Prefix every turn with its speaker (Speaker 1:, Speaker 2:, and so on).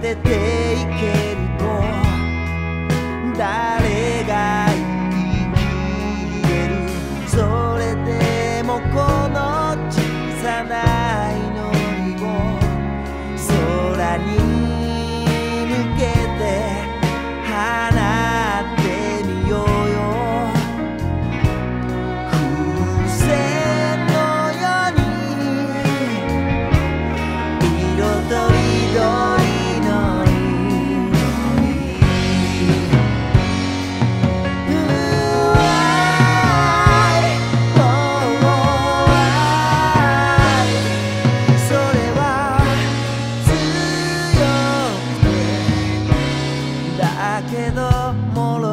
Speaker 1: 出ていけると。けどもろ